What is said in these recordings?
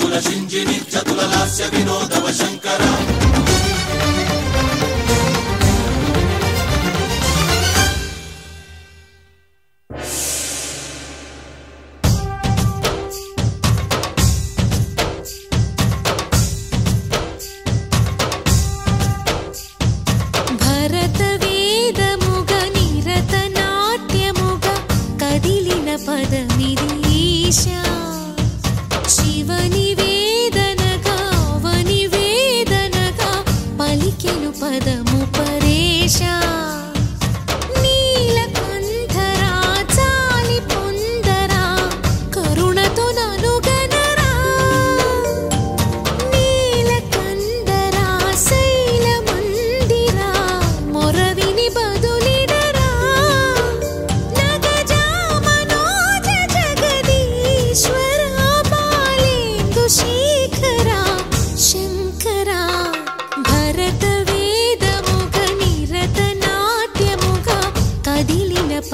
కుల సింజి నిత్యతుల లాస్య వినోదవ శంకర. పదమిది ఈశా. శివని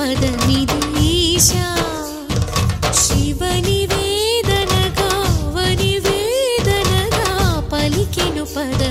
पदनिदीशा शिवनिवेदन कावनिवेदनका पलिकिनुपद